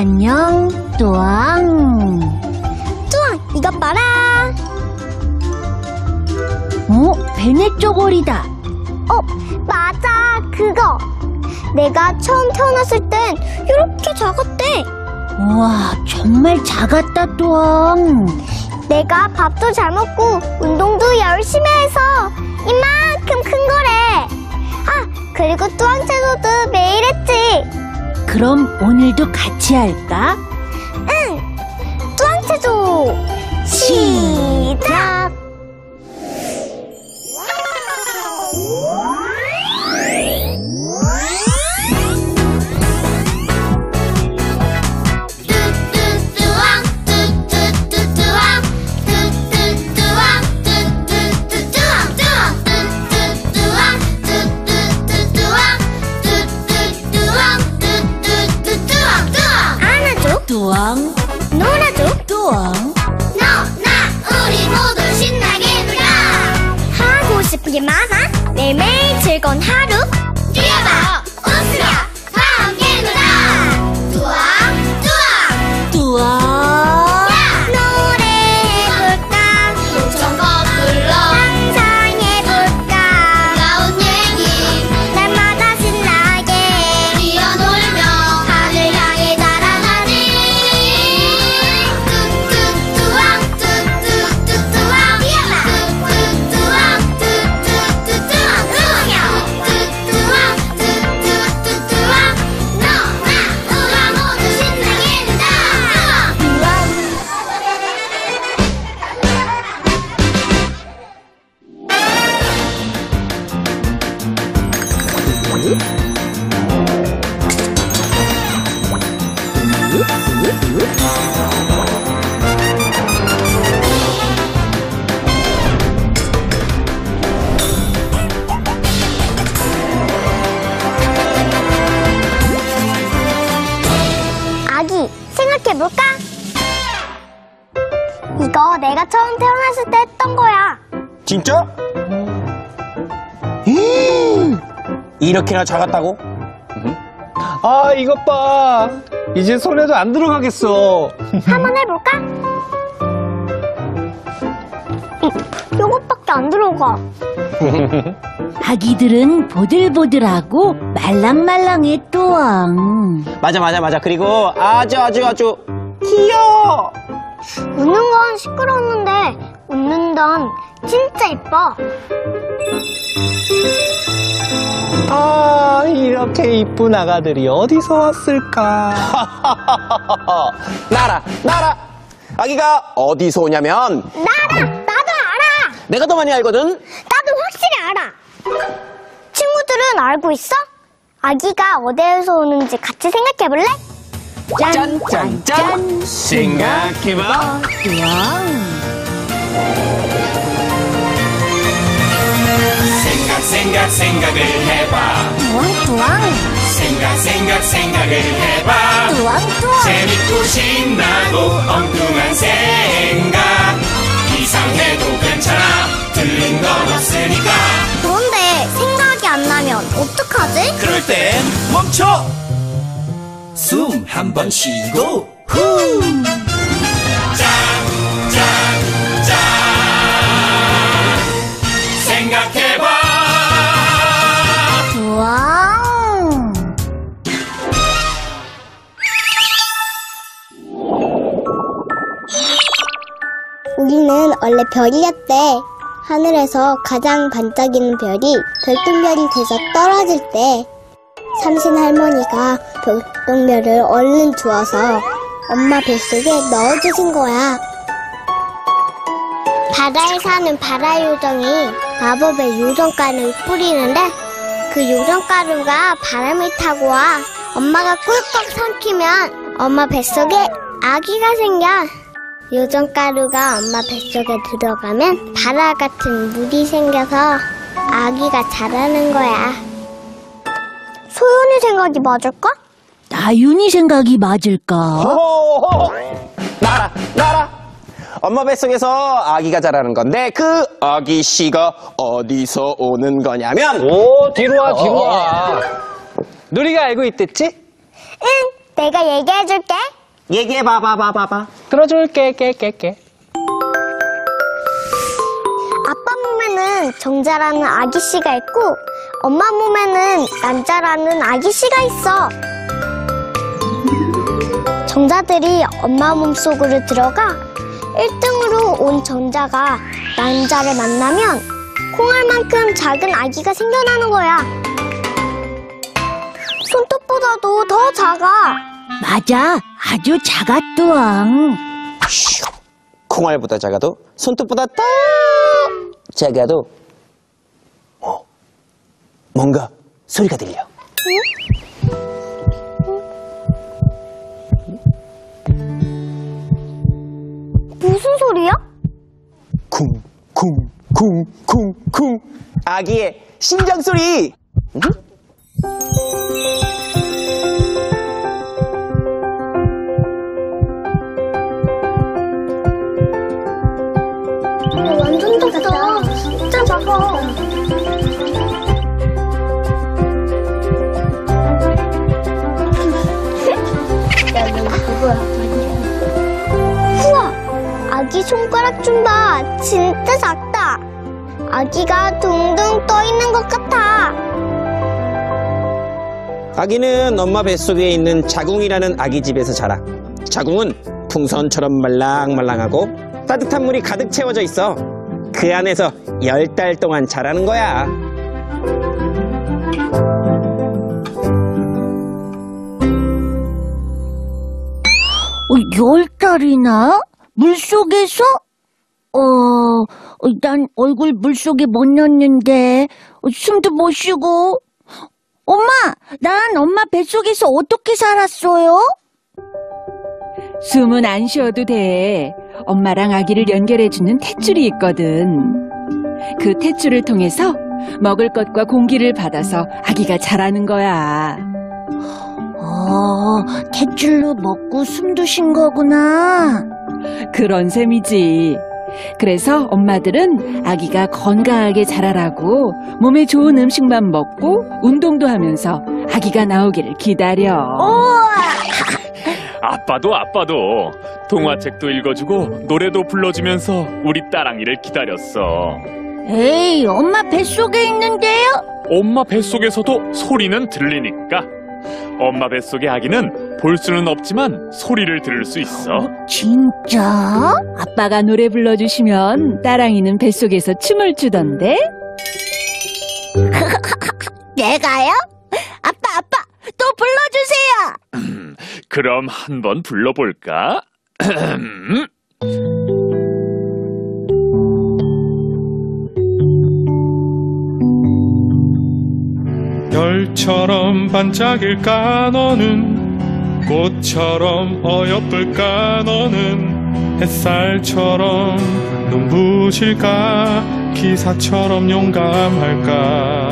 안녕, 또왕. 뚜왕, 이것 봐라. 어, 베네 쪼고리다. 어, 맞아. 그거. 내가 처음 태어났을 땐 이렇게 작았대. 우와, 정말 작았다, 또왕. 내가 밥도 잘 먹고 운동도 열심히 해서 이만큼 큰 거래. 아, 그리고 뚜왕 채소도 매일 했지. 그럼 오늘도 같이 할까? 응. 채소 시작. 또왕. 너나 우리 모두 신나게 놀자 하고 싶은 게 많아. 매일매일 즐거운 하루. 뛰어봐 진짜? 음, 이렇게나 작았다고? 아, 이것 봐. 이제 손에도 안 들어가겠어. 한번 해볼까? 이, 요것밖에 안 들어가. 아기들은 보들보들하고 말랑말랑해, 또왕. 맞아 맞아 맞아 그리고 아주 아주 아주 귀여워 웃는 건 시끄러웠는데 웃는 건 진짜 이뻐. 아, 이렇게 이쁜 아가들이 어디서 왔을까? 나라 나라 아기가 어디서 오냐면 나라 나도 알아. 내가 더 많이 알거든 나도 확실히 알아. 친구들은 알고 있어? 아기가 어디에서 오는지 같이 생각해볼래? 짠짠짠 생각해봐 생각 생각 생각을 해봐. 뚜왕뚜왕. 생각 생각 생각을 해봐. 뚜왕뚜왕. 재밌고 신나고 엉뚱한 생각. 이상해도 괜찮아. 틀린 건 없으니까. 그런데 생각이 안 나면 어떡하지? 그럴 땐 멈춰. 숨 한 번 쉬고 후 우리는 원래 별이었대. 하늘에서 가장 반짝이는 별이 별똥별이 돼서 떨어질 때 삼신 할머니가 별똥별을 얼른 주워서 엄마 뱃속에 넣어주신 거야. 바다에 사는 바다 요정이 마법의 요정가루를 뿌리는데 그 요정가루가 바람을 타고 와 엄마가 꿀꺽 삼키면 엄마 뱃속에 아기가 생겨. 요정가루가 엄마 뱃속에 들어가면 바다 같은 물이 생겨서 아기가 자라는 거야. 소연이 생각이 맞을까? 나윤이 생각이 맞을까? 호호호 나라 나라 엄마 뱃속에서 아기가 자라는 건데 그 아기 씨가 어디서 오는 거냐면 오, 뒤로 와, 뒤로 와. 누리가 알고 있댔지? 응, 내가 얘기해줄게. 얘기해 봐봐 봐봐 봐. 들어줄게, 깨, 깨, 깨. 아빠 몸에는 정자라는 아기 씨가 있고 엄마 몸에는 난자라는 아기 씨가 있어. 정자들이 엄마 몸속으로 들어가 1등으로 온 정자가 난자를 만나면 콩알만큼 작은 아기가 생겨나는 거야. 손톱보다도 더 작아. 맞아. 아주 작았뚜왕. 콩알보다 작아도 손톱보다 딱 작아도 어 뭔가 소리가 들려. 무슨 소리야? 쿵쿵쿵쿵쿵 아기의 심장 소리. 응? 진짜 작다. 아기가 둥둥 떠 있는 것 같아. 아기는 엄마 뱃속에 있는 자궁이라는 아기 집에서 자라. 자궁은 풍선처럼 말랑말랑하고 따뜻한 물이 가득 채워져 있어. 그 안에서 열 달 동안 자라는 거야. 어, 열 달이나? 물속에서? 어, 어, 난 얼굴 물속에 못 넣었는데, 어, 숨도 못 쉬고. 엄마, 난 엄마 뱃속에서 어떻게 살았어요? 숨은 안 쉬어도 돼. 엄마랑 아기를 연결해주는 탯줄이 있거든. 그 탯줄을 통해서 먹을 것과 공기를 받아서 아기가 자라는 거야. 어, 탯줄로 먹고 숨도 쉰 거구나. 그런 셈이지. 그래서 엄마들은 아기가 건강하게 자라라고 몸에 좋은 음식만 먹고 운동도 하면서 아기가 나오기를 기다려. 아빠도 아빠도 동화책도 읽어주고 노래도 불러주면서 우리 딸랑이를 기다렸어. 에이, 엄마 뱃속에 있는데요? 엄마 뱃속에서도 소리는 들리니까. 엄마 뱃속의 아기는 볼 수는 없지만 소리를 들을 수 있어. 진짜? 아빠가 노래 불러주시면 딸랑이는 뱃속에서 춤을 추던데? 내가요? 아빠, 아빠, 또 불러주세요! 그럼 한번 불러볼까? 별처럼 반짝일까 너는 꽃처럼 어여쁠까 너는? 햇살처럼 눈부실까? 기사처럼 용감할까?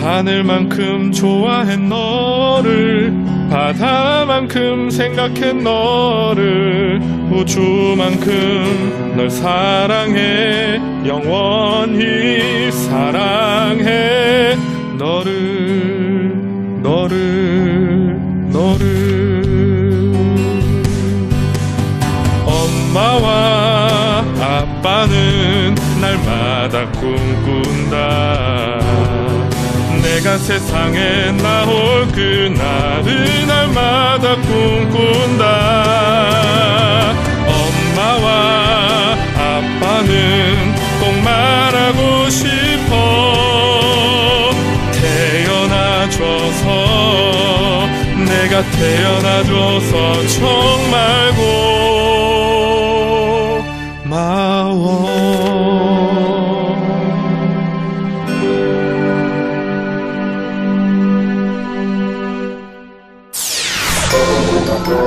하늘만큼 좋아해 너를 바다만큼 생각해 너를 우주만큼 널 사랑해 영원히 사랑해 날마다 꿈꾼다. 내가 세상에 나올 그날을 날마다 꿈꾼다. 엄마와 아빠는 꼭 말하고 싶어. 태어나줘서 내가 태어나줘서 정말 고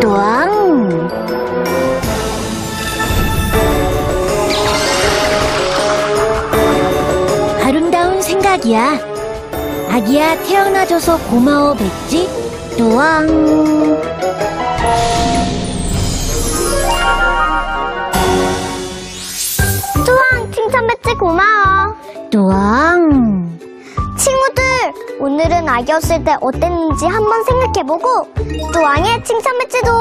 또앙! 아름다운 생각이야. 아기야, 태어나줘서 고마워, 뱃지? 또앙! 투왕 칭찬 배지 고마워. 또앙! 오늘은 아기였을 때 어땠는지 한번 생각해보고 뚜왕의 칭찬 배지도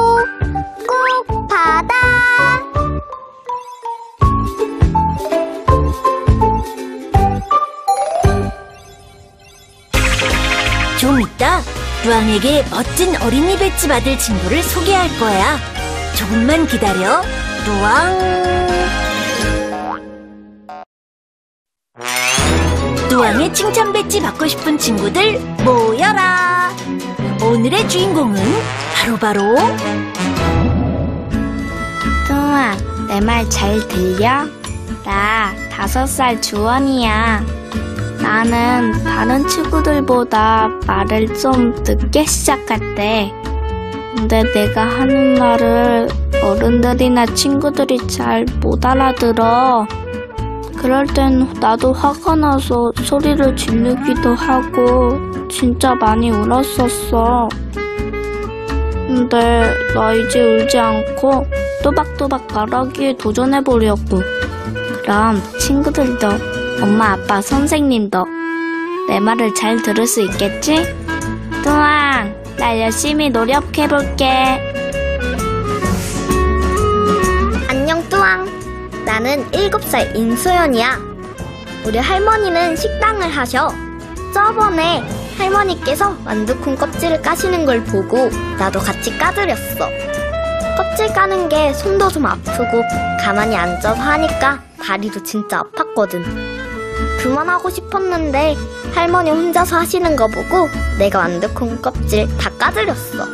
꼭 받아. 좀 이따 루앙에게 멋진 어린이 배지 받을 친구를 소개할 거야. 조금만 기다려. 루앙. 루앙의 칭찬 배지 받고 싶은 친구들 모여라. 오늘의 주인공은 바로바로 뚱아, 내 말 잘 들려? 나 다섯 살 주원이야. 나는 다른 친구들보다 말을 좀 늦게 시작할 때. 근데 내가 하는 말을 어른들이나 친구들이 잘 못 알아들어. 그럴 땐 나도 화가 나서 소리를 지르기도 하고 진짜 많이 울었었어. 근데 나 이제 울지 않고 또박또박 말하기에 도전해보려고. 그럼 친구들도 엄마, 아빠, 선생님도 내 말을 잘 들을 수 있겠지? 뚜왕, 나 열심히 노력해볼게. 나는 7살 인소연이야. 우리 할머니는 식당을 하셔. 저번에 할머니께서 완두콩 껍질을 까시는 걸 보고 나도 같이 까드렸어. 껍질 까는 게 손도 좀 아프고 가만히 앉아서 하니까 다리도 진짜 아팠거든. 그만하고 싶었는데 할머니 혼자서 하시는 거 보고 내가 완두콩 껍질 다 까드렸어.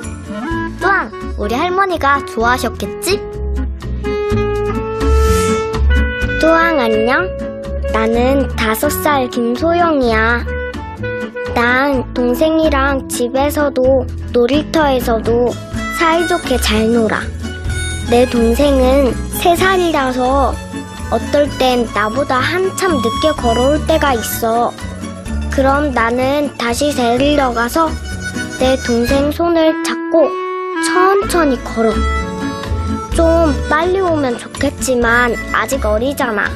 뚜왕, 우리 할머니가 좋아하셨겠지? 뚜왕 안녕? 나는 다섯 살 김소영이야. 난 동생이랑 집에서도 놀이터에서도 사이좋게 잘 놀아. 내 동생은 세 살이라서 어떨 땐 나보다 한참 늦게 걸어올 때가 있어. 그럼 나는 다시 데리러 가서 내 동생 손을 잡고 천천히 걸어. 좀 빨리 오면 좋겠지만 아직 어리잖아.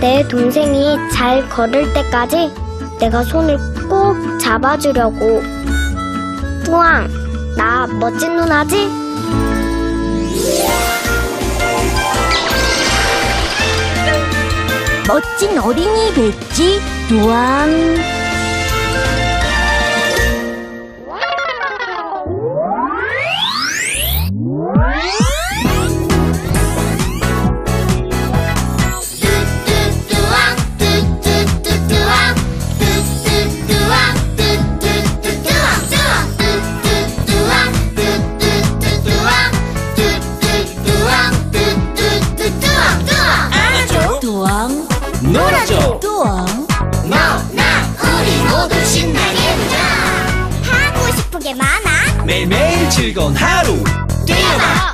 내 동생이 잘 걸을 때까지 내가 손을 꼭 잡아주려고. 뚜왕, 나 멋진 누나지? 멋진 어린이 배지 루앙. 즐거운 하루. 뛰어봐